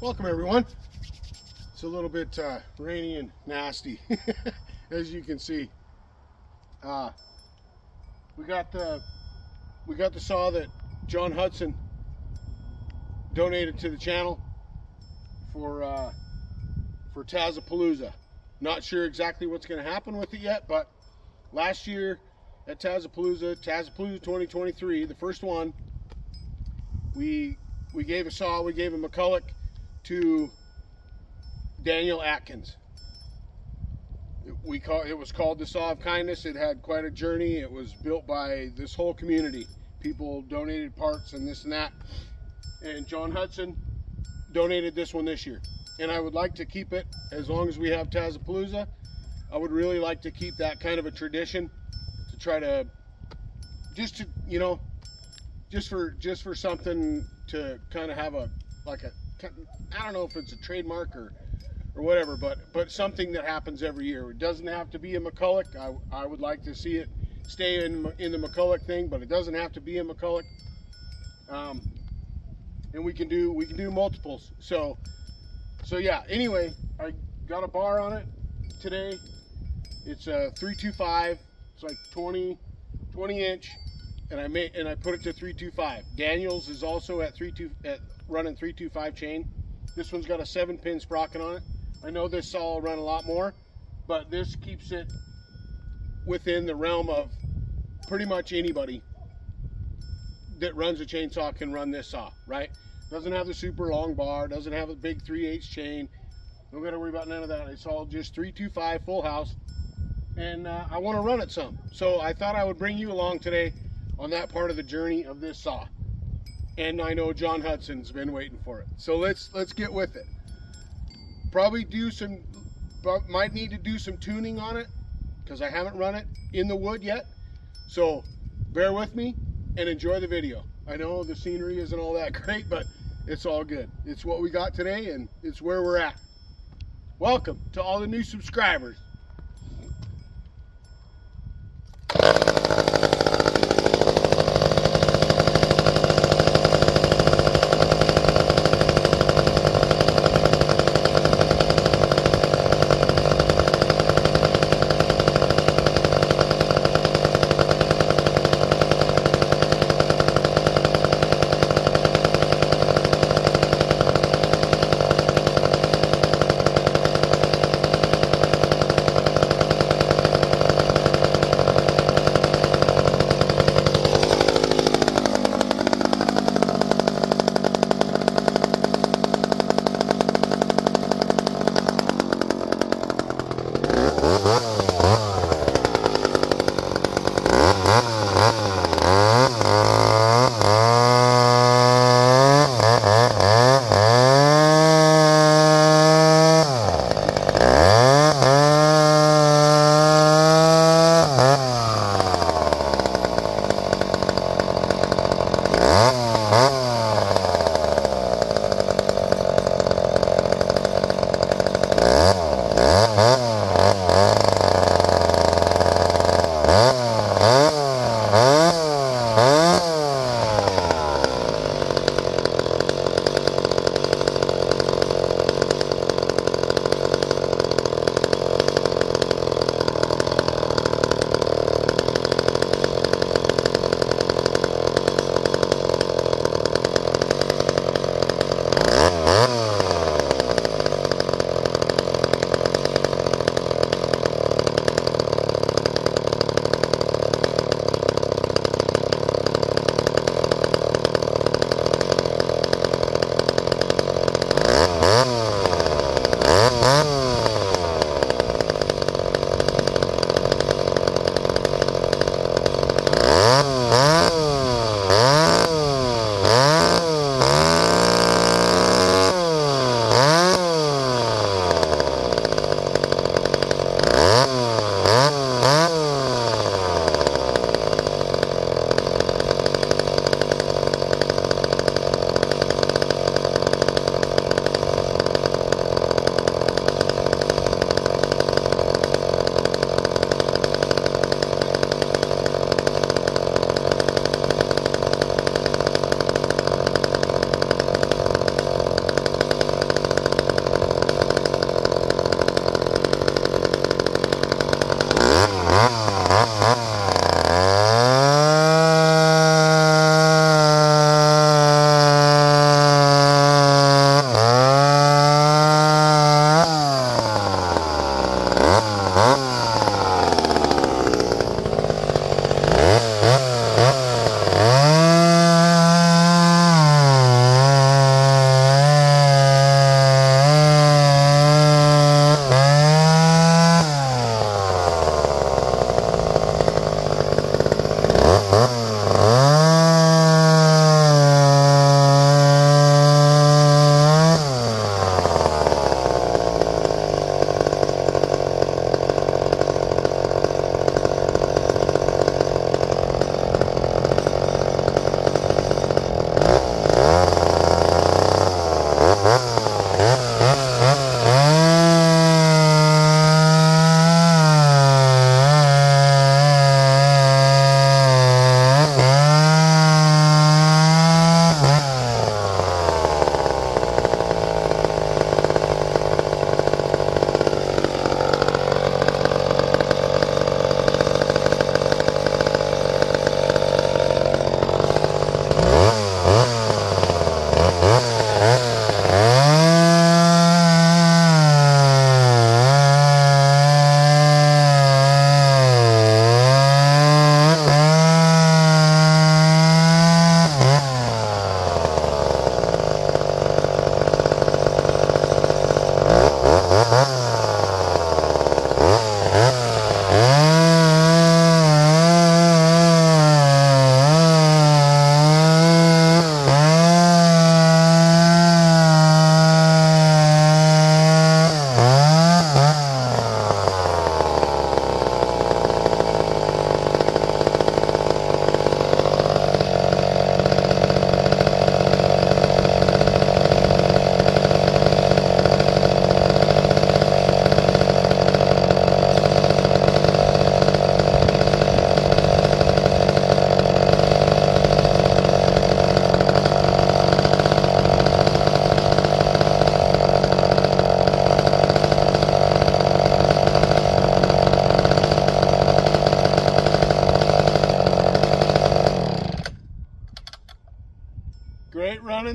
Welcome everyone. It's a little bit uh, rainy and nasty, as you can see. Uh, we got the we got the saw that John Hudson donated to the channel for uh, for Tazapalooza. Not sure exactly what's going to happen with it yet, but last year at Tazapalooza, Tazapalooza 2023, the first one, we we gave a saw, we gave a McCulloch to Daniel Atkins. We call it was called the Saw of Kindness. It had quite a journey. It was built by this whole community. People donated parts and this and that. And John Hudson donated this one this year. And I would like to keep it as long as we have Tazapalooza. I would really like to keep that kind of a tradition to try to just to you know just for just for something to kind of have a like a I don't know if it's a trademark or or whatever, but but something that happens every year. It doesn't have to be a McCulloch. I, I would like to see it stay in in the McCulloch thing, but it doesn't have to be a McCulloch. Um, and we can do we can do multiples. So so yeah. Anyway, I got a bar on it today. It's a 325. It's like 20 20 inch, and I made and I put it to 325. Daniels is also at 32 at running 325 chain. This one's got a seven pin sprocket on it. I know this saw will run a lot more, but this keeps it within the realm of pretty much anybody that runs a chainsaw can run this saw, right? Doesn't have the super long bar, doesn't have a big 3 8 chain. Don't got to worry about none of that. It's all just 325 full house. And uh, I want to run it some. So I thought I would bring you along today on that part of the journey of this saw. And I know John Hudson's been waiting for it. So let's let's get with it. Probably do some, might need to do some tuning on it because I haven't run it in the wood yet. So bear with me and enjoy the video. I know the scenery isn't all that great, but it's all good. It's what we got today and it's where we're at. Welcome to all the new subscribers.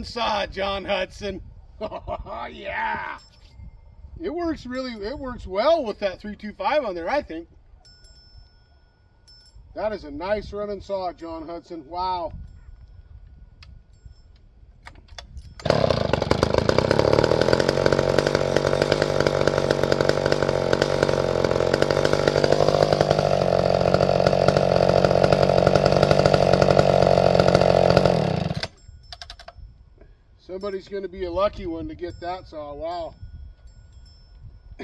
Saw, John Hudson. Oh, yeah. It works really, it works well with that 325 on there, I think. That is a nice running saw, John Hudson. Wow. Somebody's going to be a lucky one to get that saw. Wow.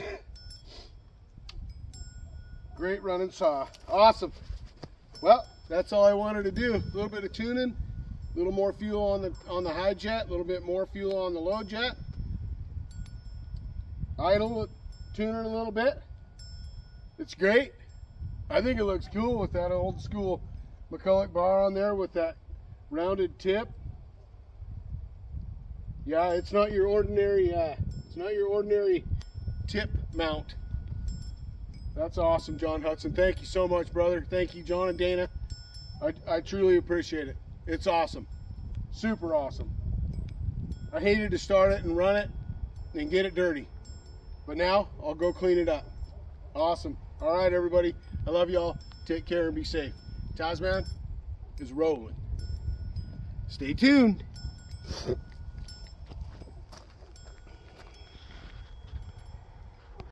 Great running saw. Awesome. Well, that's all I wanted to do. A little bit of tuning, a little more fuel on the on the high jet, a little bit more fuel on the low jet. Idle, tuning a little bit. It's great. I think it looks cool with that old school McCulloch bar on there with that rounded tip. Yeah, it's not your ordinary, uh, it's not your ordinary tip mount. That's awesome, John Hudson. Thank you so much, brother. Thank you, John and Dana. I, I truly appreciate it. It's awesome. Super awesome. I hated to start it and run it and get it dirty. But now I'll go clean it up. Awesome. All right, everybody. I love y'all. Take care and be safe. TazMan is rolling. Stay tuned.